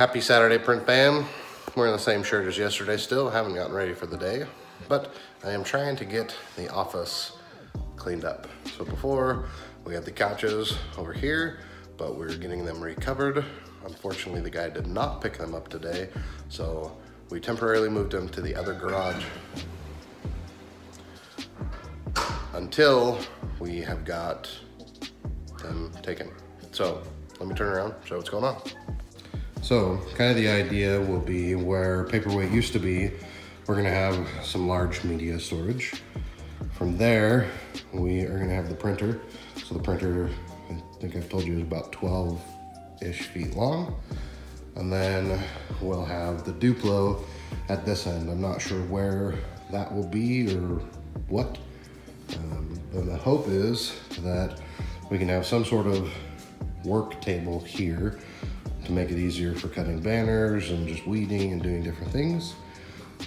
Happy Saturday, print fam. Wearing the same shirt as yesterday still. Haven't gotten ready for the day, but I am trying to get the office cleaned up. So before, we had the couches over here, but we are getting them recovered. Unfortunately, the guy did not pick them up today, so we temporarily moved them to the other garage until we have got them taken. So let me turn around, show what's going on. So kind of the idea will be where paperweight used to be, we're gonna have some large media storage. From there, we are gonna have the printer. So the printer, I think I've told you is about 12-ish feet long. And then we'll have the Duplo at this end. I'm not sure where that will be or what. Um, but the hope is that we can have some sort of work table here to make it easier for cutting banners and just weeding and doing different things.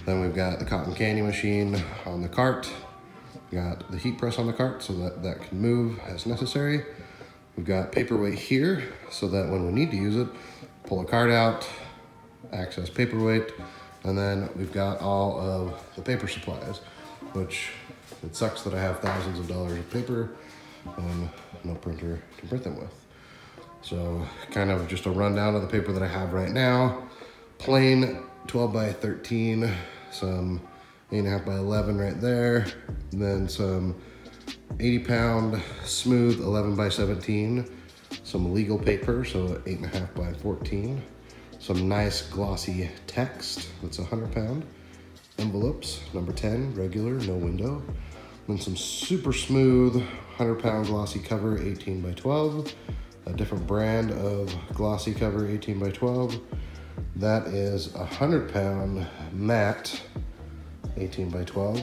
Then we've got the cotton candy machine on the cart. We got the heat press on the cart so that that can move as necessary. We've got paperweight here so that when we need to use it, pull a card out, access paperweight, and then we've got all of the paper supplies, which it sucks that I have thousands of dollars of paper and no printer to print them with. So kind of just a rundown of the paper that I have right now. Plain 12 by 13, some 8.5 by 11 right there. And then some 80 pound smooth 11 by 17. Some legal paper, so 8.5 by 14. Some nice glossy text, that's a 100 pound. Envelopes, number 10, regular, no window. Then some super smooth 100 pound glossy cover, 18 by 12 a different brand of glossy cover 18 by 12. That is a 100 pound matte 18 by 12.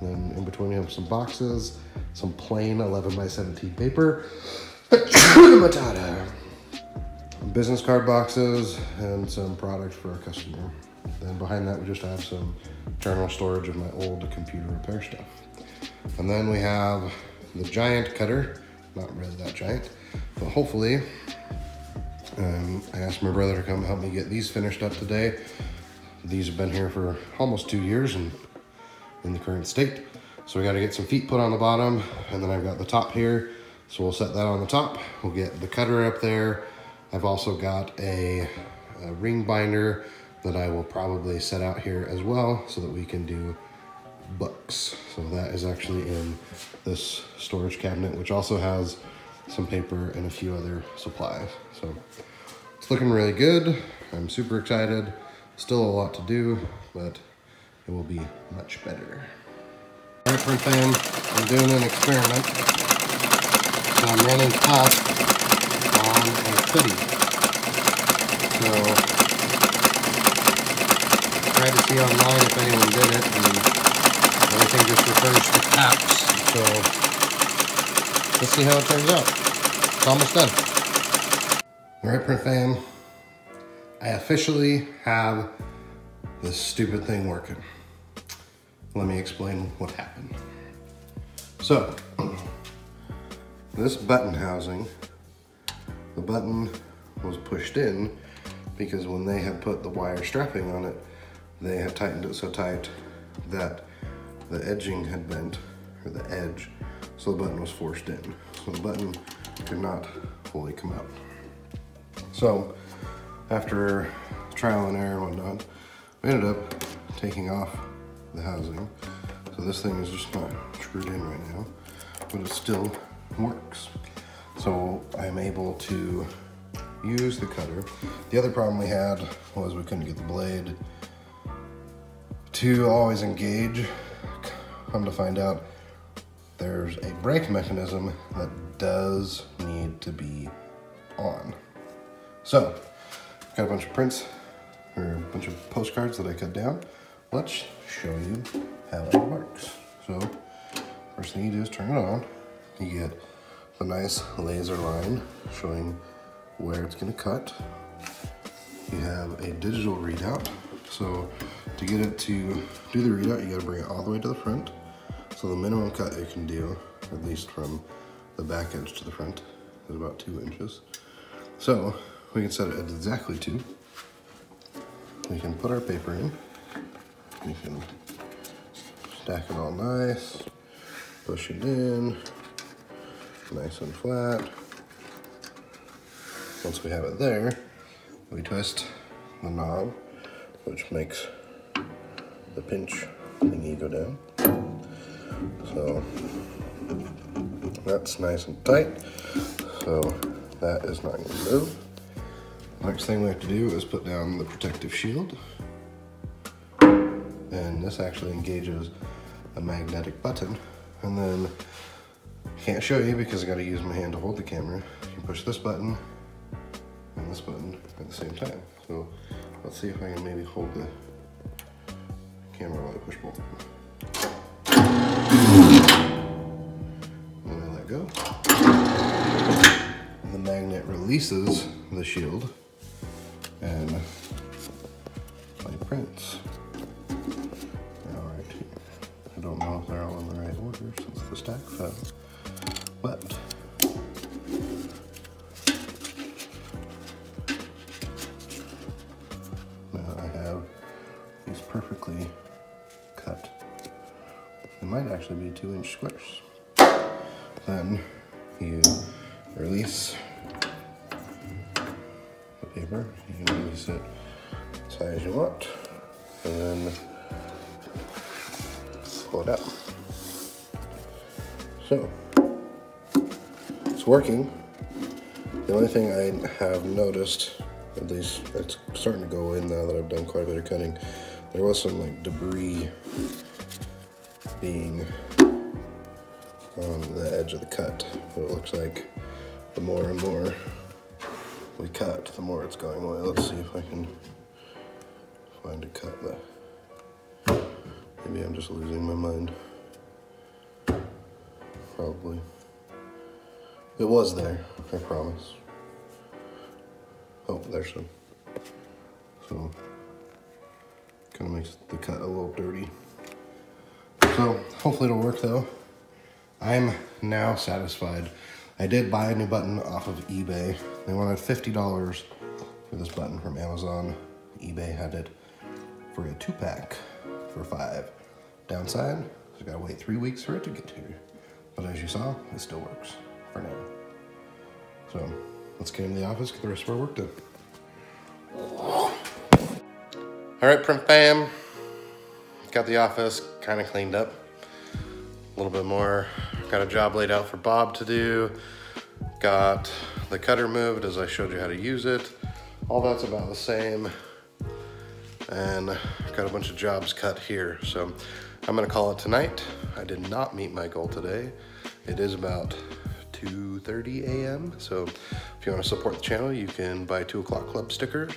Then in between we have some boxes, some plain 11 by 17 paper, business card boxes, and some products for a customer. Then behind that we just have some general storage of my old computer repair stuff. And then we have the giant cutter, not really that giant, but hopefully, um, I asked my brother to come help me get these finished up today. These have been here for almost two years and in the current state. So we got to get some feet put on the bottom and then I've got the top here. So we'll set that on the top. We'll get the cutter up there. I've also got a, a ring binder that I will probably set out here as well so that we can do books. So that is actually in this storage cabinet, which also has some paper, and a few other supplies. So it's looking really good. I'm super excited. Still a lot to do, but it will be much better. Print fam, I'm doing an experiment. So I'm running top on a hoodie. So tried to see online if anyone did it, and everything just refers to caps. So let's see how it turns out. It's almost done. All right, print fam, I officially have this stupid thing working. Let me explain what happened. So, this button housing, the button was pushed in because when they had put the wire strapping on it, they had tightened it so tight that the edging had bent, or the edge, so the button was forced in. So the button could not fully come out. So after trial and error and whatnot, we ended up taking off the housing. So this thing is just not screwed in right now, but it still works. So I'm able to use the cutter. The other problem we had was we couldn't get the blade to always engage. Come to find out, there's a brake mechanism that does need to be on. So, got a bunch of prints, or a bunch of postcards that I cut down. Let's show you how it works. So, first thing you do is turn it on. You get the nice laser line showing where it's gonna cut. You have a digital readout. So to get it to do the readout, you gotta bring it all the way to the front. So the minimum cut you can do, at least from the back edge to the front, is about two inches. So we can set it at exactly two. we can put our paper in. We can stack it all nice, push it in, nice and flat. Once we have it there, we twist the knob, which makes the pinch thingy go down. So that's nice and tight. So that is not gonna move. Next thing we have to do is put down the protective shield. And this actually engages a magnetic button. And then, I can't show you because I gotta use my hand to hold the camera. You push this button and this button at the same time. So let's see if I can maybe hold the camera while I push both And I go. The magnet releases the shield and my prints are all right here. I don't know if they're all in the right order since the stack fell, but now I have these perfectly cut. They might actually be two inch squares. Then you release the paper. You can release it as high as you want. And then pull it out. So, it's working. The only thing I have noticed, at least it's starting to go in now that I've done quite a bit of cutting, there was some like debris being on the edge of the cut. But it looks like the more and more we cut, the more it's going away. Let's see if I can find a cut that maybe I'm just losing my mind. Probably. It was there, I promise. Oh, there's some. So, kind of makes the cut a little dirty. So, hopefully it'll work though. I'm now satisfied. I did buy a new button off of eBay. They wanted $50 for this button from Amazon. eBay had it for a two pack for five. Downside, I gotta wait three weeks for it to get here. But as you saw, it still works for now. So let's get in the office, get the rest of our work done. All right, print fam. Got the office kind of cleaned up. A little bit more. Got a job laid out for Bob to do. Got the cutter moved as I showed you how to use it. All that's about the same. And got a bunch of jobs cut here. So I'm gonna call it tonight. I did not meet my goal today. It is about 2.30 a.m. So if you wanna support the channel, you can buy two o'clock club stickers.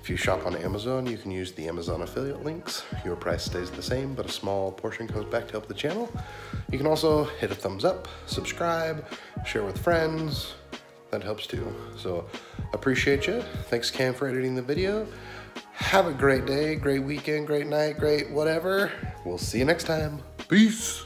If you shop on Amazon, you can use the Amazon affiliate links. Your price stays the same, but a small portion goes back to help the channel. You can also hit a thumbs up, subscribe, share with friends. That helps too. So appreciate you. Thanks Cam for editing the video. Have a great day, great weekend, great night, great whatever. We'll see you next time. Peace.